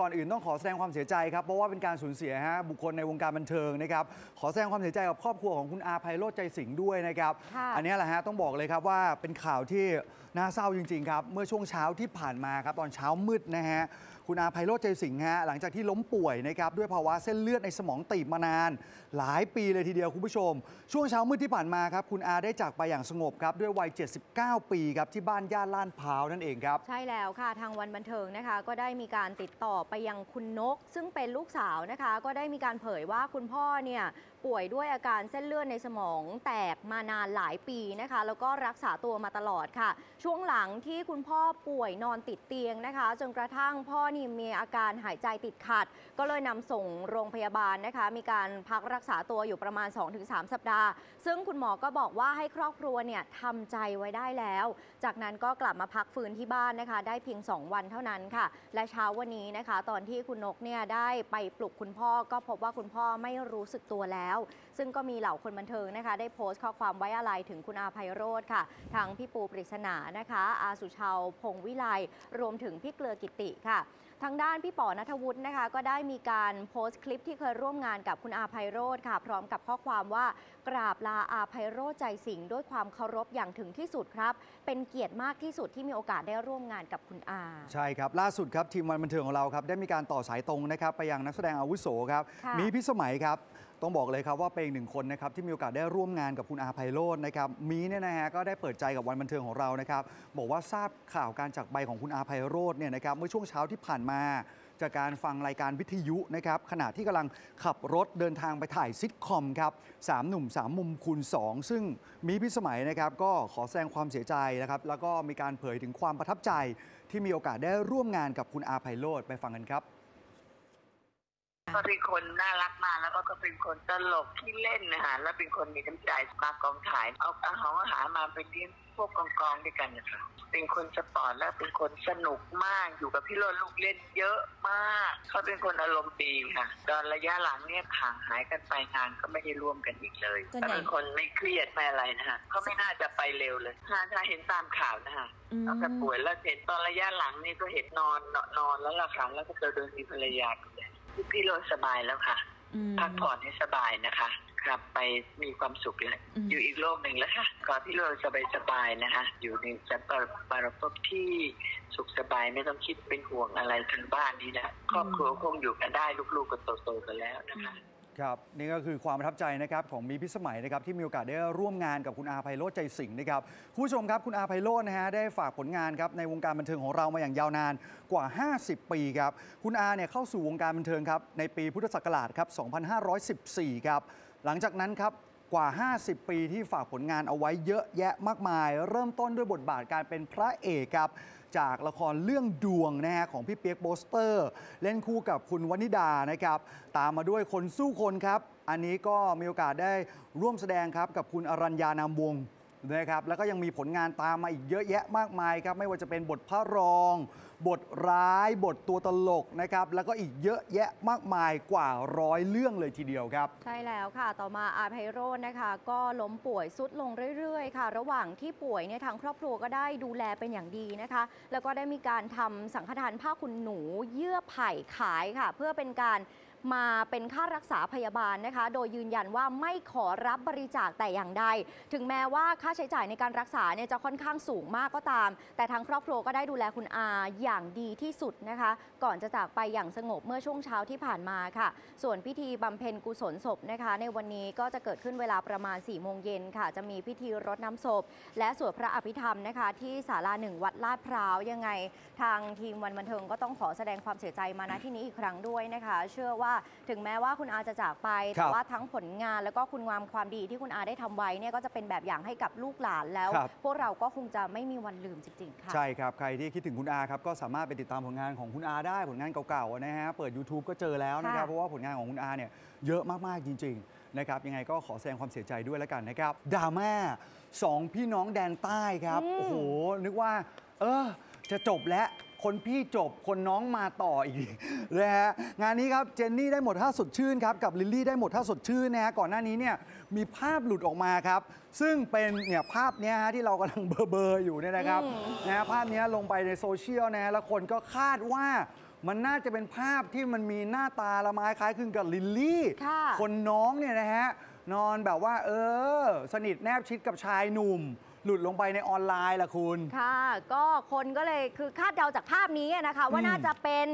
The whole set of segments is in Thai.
ก่อนอื่นต้องขอแสดงความเสียใจครับ เพราะว่าเป็นการสูญเสียฮะบุคคลในวงการบันเทิงนะครับ ขอแสดงความเสียใจกับครอบครัวของคุณอาไพโรจน์ใจสิงห์ด้วยนะครับค่ะอันนี้แหละฮะต้องบอกเลยครับว่าเป็นข่าวที่น่าเศร้าจริงๆครับ เมื่อช่วงเช้าที่ผ่านมาครับตอนเช้ามืดนะฮะ คุณอาไพโรจน์ใจสิงห์ฮะหลังจากที่ล้มป่วยนะครับด้วยภาวะเส้นเลือดในสมองตีบมานาน หลายปีเลยทีเดียวคุณผู้ชม ช่วงเช้ามืดที่ผ่านมาครับคุณอาได้จากไปอย่างสงบครับด้วยวัย 79 ปีครับที่บ้านย่านลาดพร้าวนั่นเองครับ ใช่แล้วค่ะทางวันบันเทิงนะคะ ก็ได้มีการติดต่อไปยังคุณนก ซึ่งเป็นลูกสาวนะคะ ก็ได้มีการเผยว่าคุณพ่อเนี่ยป่วยด้วยอาการเส้นเลือดในสมองแตกมานานหลายปีนะคะ แล้วก็รักษาตัวมาตลอดค่ะ ช่วงหลังที่คุณพ่อป่วยนอนติดเตียงนะคะ จนกระทั่งพ่อนี่มีอาการหายใจติดขัด ก็เลยนำส่งโรงพยาบาลนะคะ มีการพักรักษาตัวอยู่ประมาณ 2-3 สัปดาห์ ซึ่งคุณหมอก็บอกว่าให้ครอบครัวเนี่ยทำใจไว้ได้แล้ว จากนั้นก็กลับมาพักฟื้นที่บ้านนะคะ ได้เพียง 2 วันเท่านั้นค่ะ และเช้าวันนี้นะคะ ตอนที่คุณนกเนี่ยได้ไปปลุกคุณพ่อก็พบว่าคุณพ่อไม่รู้สึกตัวแล้วซึ่งก็มีเหล่าคนบันเทิงนะคะ ได้โพสต์ข้อความไว้อะไรถึงคุณอาภัยโรธค่ะทางพี่ปูปริศนานะคะ อาสุชาวพงวิไลรวมถึงพี่เกลือกิติค่ะทางด้านพี่ป๋อนัทวุฒินะคะ ก็ได้มีการโพสต์คลิปที่เคยร่วมงานกับคุณอาภัยโรธค่ะ พร้อมกับข้อความว่ากราบลาอาภัยโรธใจสิงห์ด้วยความเคารพอย่างถึงที่สุดครับ เป็นเกียรติมากที่สุดที่มีโอกาสได้ร่วมงานกับคุณอา ใช่ครับ ล่าสุดครับ ทีมวันบันเทิงของเราครับ ได้มีการต่อสายตรงนะครับ ไปยังนักแสดงอาวุโสครับค่ะมีพิสมัยครับ ต้องบอกเลยครับว่าเป็นหนึ่งคนนะครับที่มีโอกาสได้ร่วมงานกับคุณอาไพโรจน์นะครับมีเนี่ยนะฮะก็ได้เปิดใจกับวันบันเทิงของเรานะครับบอกว่าทราบข่าวการจากไปของคุณอาไพโรจน์เนี่ยนะครับเมื่อช่วงเช้าที่ผ่านมาจากการฟังรายการวิทยุนะครับขณะที่กำลังขับรถเดินทางไปถ่ายซิทคอมครับสามหนุ่มสามมุมคูณสองซึ่งมีพิสมัยนะครับก็ขอแสดงความเสียใจนะครับแล้วก็มีการเผยถึงความประทับใจที่มีโอกาสได้ร่วมงานกับคุณอาไพโรจน์ไปฟังกันครับ ก็เป็นคนน่ารักมากแล้วก็ก็เป็นคนตลกที่เล่นนะคะแล้วเป็นคนมีน้ำใจมากองถ่ายเอาอาหารอาหารมาเป็นเลี้ยงพวกกองกองๆด้วยกันนะคะเป็นคนสปอร์ตและเป็นคนสนุกมากอยู่กับพี่โรดลูกเล่นเยอะมากเขาเป็นคนอารมณ์ดีค่ะ ตอนระยะหลังเนี่ยห่างหายกันไปงานก็ไม่ได้ร่วมกันอีกเลยส่วนใหญ่เขาเป็นคนไม่เครียดไม่อะไรนะคะเขาไม่น่าจะไปเร็วเลยถ้าถ้าเห็นตามข่าวนะคะตั้งแต่ป่วยแล้วเห็นตอนระยะหลังนี่ก็เห็นนอนนอนนอนแล้วล่ะค่ะแล้วก็เจอโดยมีภรรยาดูแล พี่โรดสบายแล้วค่ะ พักผ่อนให้สบายนะคะ กลับไปมีความสุขเลยอืมอยู่อีกโลกหนึ่งแล้วค่ะขอพี่โรดสบายสบายๆนะคะ อยู่ในสัมปปารภพที่สุขสบายไม่ต้องคิดเป็นห่วงอะไรทางบ้านนี่นะครอบครัวคงอยู่กันได้ลูกๆก็โตๆกันแล้วนะคะ ครับนี่ก็คือความประทับใจนะครับของมีพิสมัยนะครับที่มีโอกาสได้ร่วมงานกับคุณอาไพโรจน์ใจสิงห์นะครับคุณผู้ชมครับคุณอาไพโรจน์นะฮะได้ฝากผลงานครับในวงการบันเทิงของเรามาอย่างยาวนานกว่า 50 ปีครับคุณอาเนี่ยเข้าสู่วงการบันเทิงครับในปีพุทธศักราชครับ2514 ครับหลังจากนั้นครับ กว่า 50 ปีที่ฝากผลงานเอาไว้เยอะแยะมากมาย เริ่มต้นด้วยบทบาทการเป็นพระเอกครับ จากละครเรื่องดวงนะฮะของพี่เปี๊ยกโปสเตอร์ เล่นคู่กับคุณวนิดานะครับ ตามมาด้วยคนสู้คนครับ อันนี้ก็มีโอกาสได้ร่วมแสดงครับกับคุณอรัญญานามวงศ์ นะครับแล้วก็ยังมีผลงานตามมาอีกเยอะแยะมากมายครับไม่ว่าจะเป็นบทพระรอง บทร้าย บทตัวตลกนะครับแล้วก็อีกเยอะแยะมากมายกว่าร้อยเรื่องเลยทีเดียวครับ ใช่แล้วค่ะ ต่อมาอาไพโรจน์นะคะ ก็ล้มป่วยสุดลงเรื่อยๆ ค่ะ ระหว่างที่ป่วยเนี่ยทางครอบครัวก็ได้ดูแลเป็นอย่างดีนะคะ แล้วก็ได้มีการทำสังฆทานผ้าคุณหนูเยื่อไผ่ขายค่ะ เพื่อเป็นการ มาเป็นค่ารักษาพยาบาลนะคะ โดยยืนยันว่าไม่ขอรับบริจาคแต่อย่างใด ถึงแม้ว่าค่าใช้จ่ายในการรักษาเนี่ยจะค่อนข้างสูงมากก็ตาม แต่ทางครอบครัวก็ได้ดูแลคุณอาอย่างดีที่สุดนะคะ ก่อนจะจากไปอย่างสงบเมื่อช่วงเช้าที่ผ่านมาค่ะ ส่วนพิธีบำเพ็ญกุศลศพนะคะ ในวันนี้ก็จะเกิดขึ้นเวลาประมาณ4ี่โมงเย็นค่ะ จะมีพิธีรดน้ำศพ และสวดพระอภิธรรมนะคะ ที่ศาลาหนึ่งวัดลาดพร้าวยังไง ทางทีมวันบันเทิงก็ต้องขอแสดงความเสียใจมาณที่นี้อีกครั้งด้วยนะคะ เชื่อว่าถึงแม้ว่าคุณอาจะจากไปครัแต่บว่าทั้งผลงานแล้วก็คุณงามความดีที่คุณอาได้ทำไว้เนี่ยก็จะเป็นแบบอย่างให้กับลูกหลานแล้วครับพวกเราก็คงจะไม่มีวันลืมจริงๆค่ะใช่ครับใครที่คิดถึงคุณอาครับก็สามารถไปติดตามผลงานของคุณอาได้ผลงานเก่าๆนะฮะเปิด YouTube ก็เจอแล้วนะครับค่ะเพราะว่าผลงานของคุณอาเนี่ยเยอะมากๆจริง ๆนะครับยังไงก็ขอแสดงความเสียใจด้วยแล้วกันนะครับดราม่าสองพี่น้องแดนใต้ครับอืมโอ้โห นึกว่า เออ จะจบแล้ว คนพี่จบคนน้องมาต่ออีกนะฮะงานนี้ครับเจนนี่ได้หมดท่าสดชื่นครับกับลิลลี่ได้หมดท่าสดชื่นนะฮะก่อนหน้านี้เนี่ยมีภาพหลุดออกมาครับ ซึ่งเป็นเนี่ยภาพเนี้ยฮะที่เรากำลังเบลอๆอยู่เนี่ยนะครับอืมนะฮะภาพเนี้ยลงไปในโซเชียลนะฮะแล้วคนก็คาดว่ามันน่าจะเป็นภาพที่มันมีหน้าตาละม้ายคล้ายคลึงกับลิลลี่ค่ะคนน้องเนี่ยนะฮะนอนแบบว่า เออ สนิทแนบชิดกับชายหนุ่มหลุดลงไปในออนไลน์ล่ะคุณ ค่ะ ก็คนก็เลยคือคาดเดาจากภาพนี้นะคะ ว่าอืมน่าจะเป็น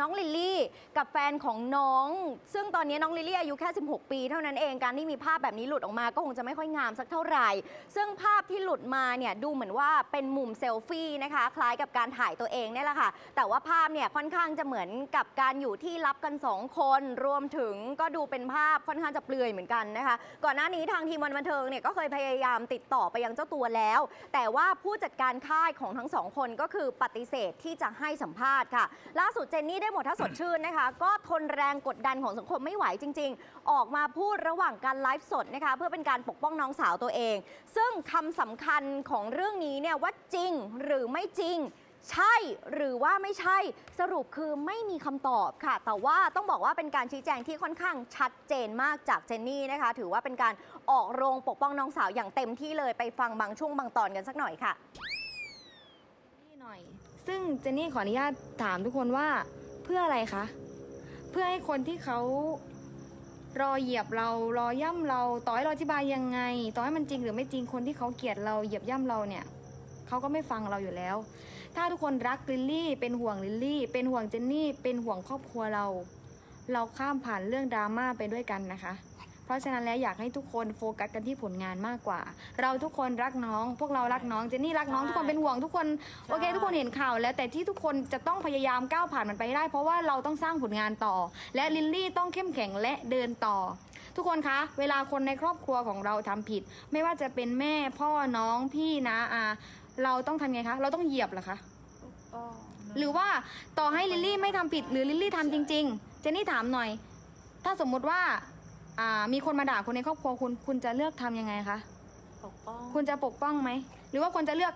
น้องลิลลี่กับแฟนของน้อง ซึ่งตอนนี้น้องลิลลี่อายุแค่ 16 ปี เท่านั้นเองการที่มีภาพแบบนี้หลุดออกมาก็คงจะไม่ค่อยงามสักเท่าไหร่ ซึ่งภาพที่หลุดมาเนี่ยดูเหมือนว่าเป็นมุมเซลฟี่นะคะ คล้ายกับการถ่ายตัวเองเนี่ยแหละค่ะ แต่ว่าภาพเนี่ยค่อนข้างจะเหมือนกับการอยู่ที่รับกันสองคน รวมถึงก็ดูเป็นภาพค่อนข้างจะเปลือยเหมือนกันนะคะ ก่อนหน้านี้ทางทีมวันบันเทิงเนี่ยก็เคยพยายามติดต่อไปยังเจ้าตัวแล้ว แต่ว่าผู้จัดการค่ายของทั้งสองคนก็คือปฏิเสธที่จะให้สัมภาษณ์ค่ะ ล่าสุดเจนนี่ได้หมดถ้งสดชื่นนะคะ ก็ทนแรงกดดันของสังคมไม่ไหวจริง ๆ ออกมาพูดระหว่างการไลฟ์สดนะคะ เพื่อเป็นการปกป้องน้องสาวตัวเอง ซึ่งคำสำคัญของเรื่องนี้เนี่ยว่าจริงหรือไม่จริง ใช่หรือว่าไม่ใช่สรุปคือไม่มีคำตอบค่ะ แต่ว่าต้องบอกว่าเป็นการชี้แจงที่ค่อนข้างชัดเจนมากจากเจนนี่นะคะ ถือว่าเป็นการออกโรงปกป้องน้องสาวอย่างเต็มที่เลยไปฟังบางช่วงบางตอนกันสักหน่อยค่ะนี่หน่อย ซึ่งเจนนี่ขออนุญาตถามทุกคนว่าเพื่ออะไรคะ เพื่อให้คนที่เขารอเหยียบเรารอย่ำเราต่อให้เราอธิบายยังไง ต่อให้มันจริงหรือไม่จริงคนที่เขาเกลียดเราเหยียบย่ำเราเนี่ยเขาก็ไม่ฟังเราอยู่แล้ว ถ้าทุกคนรักลิลลี่ เป็นห่วงลิลลี่ เป็นห่วงเจนนี่ เป็นห่วงครอบครัวเรา เราข้ามผ่านเรื่องดราม่าไปด้วยกันนะคะ เพราะฉะนั้นแล้วอยากให้ทุกคนโฟกัสกันที่ผลงานมากกว่า เราทุกคนรักน้อง พวกเรารักน้อง เจนนี่รักน้อง ทุกคนเป็นห่วงทุกคน โอเค ทุกคนเห็นข่าวแล้วแต่ที่ทุกคนจะต้องพยายามก้าวผ่านมันไปให้ได้ เพราะว่าเราต้องสร้างผลงานต่อ และลิลลี่ต้องเข้มแข็งและเดินต่อทุกคนคะ เวลาคนในครอบครัวของเราทำผิด ไม่ว่าจะเป็นแม่พ่อน้องพี่น้าอา เราต้องทำไงคะ เราต้องเหยียบเหรอคะ หรือว่าต่อให้ลิลลี่ไม่ทำผิดหรือลิลลี่ทำจริง ๆ เจนนี่ถามหน่อย ถ้าสมมุติว่าอ่ามีคนมาด่าคนในครอบครัวคุณ คุณจะเลือกทำยังไงคะ ปกป้อง คุณจะปกป้องไหม หรือว่าควรจะเลือก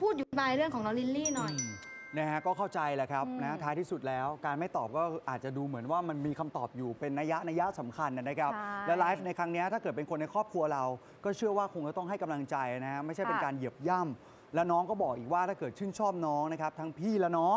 พูดอยู่บายเรื่องของน้องลิลลี่หน่อยอืมนะฮะก็เข้าใจแหละครับอืม นะท้ายที่สุดแล้วการไม่ตอบก็อาจจะดูเหมือนว่ามันมีคำตอบอยู่เป็นนัยยะนัยยะสำคัญนะครับ ใช่และไลฟ์ในครั้งเนี้ยถ้าเกิดเป็นคนในครอบครัวเรา ก็เชื่อว่าคงจะต้องให้กำลังใจนะฮะไม่ใช่เป็นค่ะ การเหยียบย่ำ และน้องก็บอกอีกว่าถ้าเกิดชื่นชอบน้องนะครับทั้งพี่และน้อง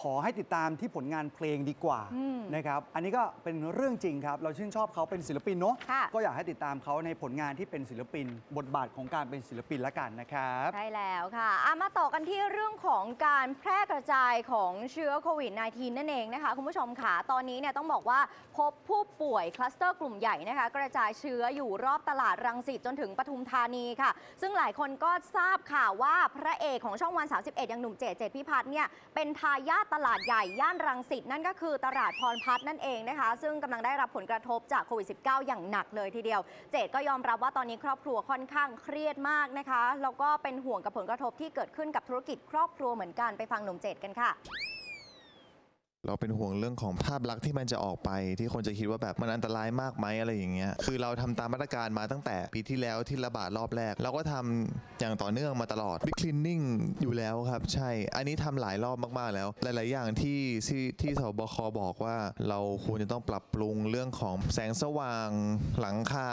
ขอให้ติดตามที่ผลงานเพลงดีกว่าอืมนะครับ อันนี้ก็เป็นเรื่องจริงครับ เราชื่นชอบเขาเป็นศิลปินเนาะค่ะก็อยากให้ติดตามเขาในผลงานที่เป็นศิลปิน บทบาทของการเป็นศิลปินละกันนะครับ ใช่แล้วค่ะอะมาต่อกันที่เรื่องของการแพร่กระจายของเชื้อโควิด -19 นั่นเองนะคะคุณผู้ชมค่ะ ตอนนี้เนี่ยต้องบอกว่าพบผู้ป่วยคลัสเตอร์กลุ่มใหญ่นะคะกระจายเชื้ออยู่รอบตลาดรังสิตจนถึงปทุมธานีค่ะ ซึ่งหลายคนก็ทราบข่าวว่าพระเอกของช่องวัน 31 อย่างหนุ่มเจษเจษฎ์พิพัฒเนี่ยเป็นทายาทตลาดใหญ่ย่านรังสิตนั่นก็คือตลาดพรพัฒน์นั่นเองนะคะ ซึ่งกำลังได้รับผลกระทบจากโควิด -19 อย่างหนักเลยทีเดียว เจดก็ยอมรับว่าตอนนี้ครอบครัวค่อนข้างเครียดมากนะคะแล้วก็เป็นห่วงกับผลกระทบที่เกิดขึ้นกับธุรกิจครอบครัวเหมือนกันไปฟังหนุ่มเจดกันค่ะ เราเป็นห่วงเรื่องของภาพลักษณ์ที่มันจะออกไป ที่คนจะคิดว่าแบบมันอันตรายมากไหมอะไรอย่างเงี้ยคือเราทำตามมาตรการมาตั้งแต่ปีที่แล้วที่ระบาดรอบแรก เราก็ทำอย่างต่อเนื่องมาตลอดบิ๊กคลีนนิ่งอยู่แล้วครับ ใช่ อันนี้ทำหลายรอบมากๆแล้ว หลายๆ อย่างที่ที่ที่สบคบอกว่า เราควรจะต้องปรับปรุงเรื่องของแสงสว่างหลังคา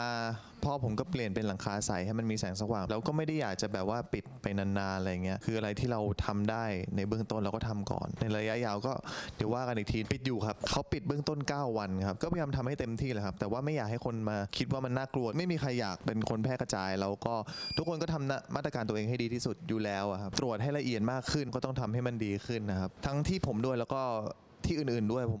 พ่อผมก็เปลี่ยนเป็นหลังคาใสให้มันมีแสงสว่างแล้วก็ไม่ได้อยากจะแบบว่าปิดไปนานๆอะไรเงี้ยคืออะไรที่เราทำได้ในเบื้องต้นเราก็ทำก่อน ในระยะยาวก็เดี๋ยวว่ากันอีกทีปิดอยู่ครับเขาปิดเบื้องต้น 9 วันครับก็พยายามทำให้เต็มที่แหละครับ แต่ว่าไม่อยากให้คนมาคิดว่ามันน่ากลัว ไม่มีใครอยากเป็นคนแพร่กระจายแล้วก็ทุกคนก็ทำมาตรการตัวเองให้ดีที่สุดอยู่แล้วครับตรวจให้ละเอียดมากขึ้นก็ต้องทำให้มันดีขึ้นนะครับทั้งที่ผมด้วยแล้วก็ที่อื่นๆด้วยผม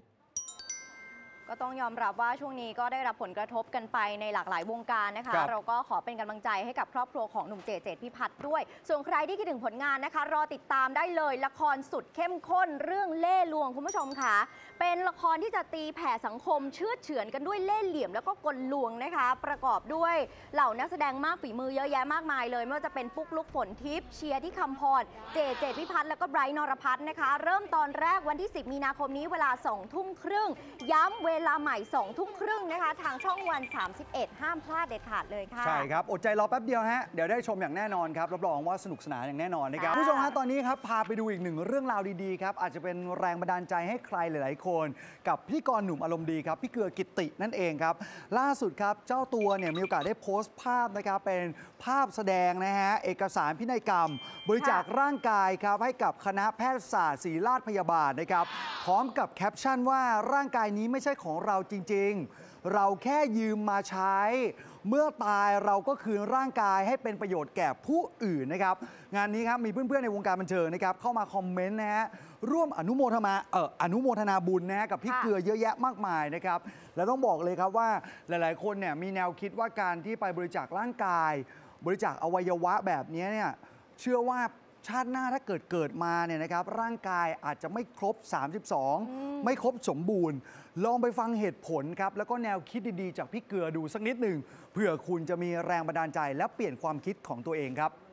ก็ต้องยอมรับว่าช่วงนี้ก็ได้รับผลกระทบกันไปในหลากหลายวงการนะคะ ครับ เราก็ขอเป็นกำลังใจให้กับครอบครัวของหนุ่มเจเจตพิพัฒน์ด้วย ส่วนใครที่คิดถึงผลงานนะคะ รอติดตามได้เลยละครสุดเข้มข้นเรื่องเล่ห์ลวงคุณผู้ชมค่ะ เป็นละครที่จะตีแผ่สังคมเชื่อดเฉือนกันด้วยเล่ห์เหลี่ยมแล้วก็กลลวงนะคะ ประกอบด้วยเหล่านักแสดงมากฝีมือเยอะแยะมากมายเลย ไม่ว่าจะเป็นปุ๊กลุกฝนทิพย์เชียร์ที่คำพรเจเจพิพัฒน์แล้วก็ไบรท์นรพัฒน์นะคะ เริ่มตอนแรกวันที่ 10 มีนาคมนี้เวลา2ทุ่มครึ่งย้ำเวลาใหม่ 2 ทุ่มครึ่งนะคะ ทางช่องวัน 31 ห้ามพลาดเด็ดขาดเลยค่ะ ใช่ครับ อดใจรอแป๊บเดียวฮะ เดี๋ยวได้ชมอย่างแน่นอนครับ รับรองว่าสนุกสนานอย่างแน่นอนนะครับค่ะผู้ชมฮะตอนนี้ครับ พาไปดูอีกหนึ่งเรื่องราวดีๆครับ อาจจะเป็นแรงบันดาลใจให้ใครหลายๆคน กับพธี่กรหนุ่มอารมณ์ดีครับ พี่เกลือกิตตินั่นเองครับ ล่าสุดครับเจ้าตัวเนี่ยมีโอกาสได้โพสต์ภาพนะครับเป็นภาพแสดงนะฮะเอกสารพินัยกรรม บริจาคร่างกายครับให้กับคณะแพทยศาสตร์ศิริราชพยาบาลนะครับพร้อมกับแคปชั่นว่าร่างกายนี้ไม่ใช่ของเราจริง ๆ เราแค่ยืมมาใช้ เมื่อตายเราก็คืนร่างกายให้เป็นประโยชน์แก่ผู้อื่นนะครับ งานนี้ครับมีเพื่อนๆในวงการบันเทิงนะครับเข้ามาคอมเมนต์นะฮะร่วมอนุโมทนาเอออนุโมทนาบุญนะฮะกับพี่เกลือเยอะแยะมากมายนะครับ แล้วต้องบอกเลยครับว่าหลายๆ คนเนี่ยมีแนวคิดว่าการที่ไปบริจาคร่างกาย บริจาคอวัยวะแบบนี้เนี่ยเชื่อว่า ชาติหน้าถ้าเกิดเกิดมาเนี่ยนะครับร่างกายอาจจะไม่ครบ 32 ไม่ครบสมบูรณ์ ลองไปฟังเหตุผลครับ แล้วก็แนวคิดดีๆ จากพี่เกลือดูสักนิดหนึ่งเผื่อคุณจะมีแรงบันดาลใจและเปลี่ยนความคิดของตัวเองครับคือเป็นสิ่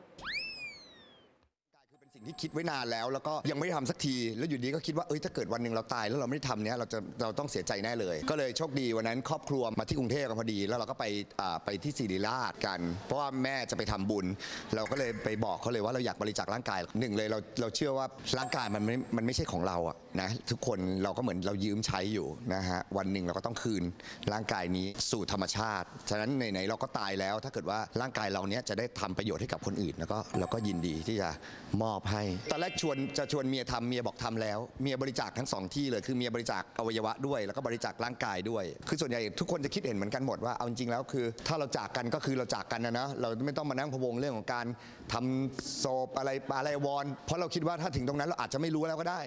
งที่คิดไว้นานแล้ว แล้วก็ยังไม่ได้ทำสักที แล้วอยู่ดีก็คิดว่าเอ้ยถ้าเกิดวันหนึ่งเราตายแล้วเราไม่ได้ทำเนี้ยเราจะเราต้องเสียใจแน่เลย ก็เลยโชคดีวันนั้นครอบครัวมาที่กรุงเทพกันพอดี แล้วเราก็ไปอ่าไปที่ศิริราชกัน เพราะว่าแม่จะไปทำบุญ เราก็เลยไปบอกเขาเลยว่าเราอยากบริจาคร่างกายหนึ่งเลยเราเราเชื่อว่าร่างกายมันไม่มันไม่ใช่ของเราอะนะทุกคนเราก็เหมือนเรายืมใช้อยู่นะฮะวันหนึ่งเราก็ต้องคืนร่างกายนี้สู่ธรรมชาติฉะนั้นไหนๆเราก็ตายแล้ว ถ้าเกิดว่าร่างกายเราเนี้ยจะได้ทำประโยชน์ให้กับคนอื่นแล้วก็เราก็ยินดีที่จะมอบให้ตอนแรกชวนจะชวนเมียทำเมียบอกทำแล้ว เมียบริจาคทั้งสองที่เลย คือเมียบริจาคอวัยวะด้วย แล้วก็บริจาคร่างกายด้วย คือส่วนใหญ่ทุกคนจะคิดเห็นเหมือนกันหมดว่าเอาจริงๆแล้วคือ ถ้าเราจากกันก็คือเราจากกันนะนะเราไม่ต้องมานั่งพะวงเรื่องของการทำโศพอะไรปาอะไรวอนเพราะเราคิดว่าถ้าถึงตรงนั้นเราอาจจะไม่รู้แล้วก็ได้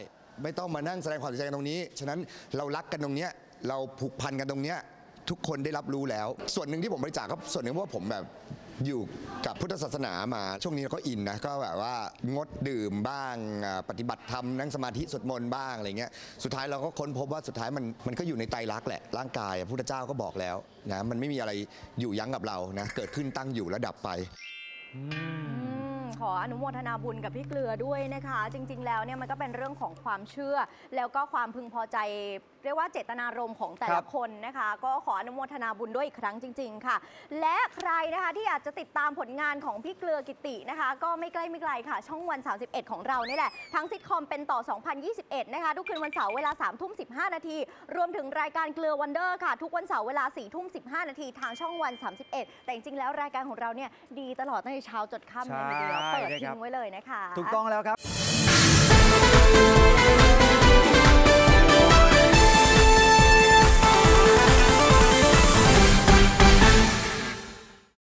ไม่ต้องมานั่งแสดงความเสียใจกันตรงนี้ ฉะนั้นเรารักกันตรงเนี้ยเราผูกพันกันตรงเนี้ย ทุกคนได้รับรู้แล้ว ส่วนหนึ่งที่ผมบริจาคก็ส่วนหนึ่งเพราะว่าผมแบบ อยู่กับพุทธศาสนามาช่วงนี้เราก็อินนะก็แบบว่างดดื่มบ้างปฏิบัติธรรมนั่งสมาธิสวดมนต์บ้างอะไรเงี้ยสุดท้ายเราก็ค้นพบว่าสุดท้ายมันมันก็อยู่ในไตรลักษณ์แหละร่างกายพระพุทธเจ้าก็บอกแล้วนะมันไม่มีอะไรอยู่ยั้งกับเรานะเกิดขึ้นตั้งอยู่แล้วดับไป อืม ขออนุโมทนาบุญกับพี่เกลือด้วยนะคะ จริง ๆ แล้วเนี่ยมันก็เป็นเรื่องของความเชื่อ แล้วก็ความพึงพอใจ เรียกว่าเจตนารมณ์ของแต่ครัละบ คนนะคะ ก็ขออนุโมทนาบุญด้วยอีกครั้งจริง ๆ ค่ะ และใครนะคะที่อยากจะติดตามผลงานของพี่เกลือกิตินะคะ ก็ไม่ใกล้ไม่ไกลค่ะ ช่องวัน 31 ของเรานี่แหละ ทั้งซิทคอมเป็นต่อ 2021 นะคะ ทุกคืนวันเสาร์เวลา3ทุ่ม15 นาที รวมถึงรายการเกลือวันเดอร์ค่ะ ทุกวันเสาร์เวลา4ทุ่ม15 นาทีทางช่องวัน 31 แต่จริงๆแล้วรายการของเราเนี่ยดีตลอดตั้งแต่เช้าจดค่ำเลยทีเดียวเปิดนะคทิ้รับงไว้เลยนะคะ ถูกต้องแล้วครับ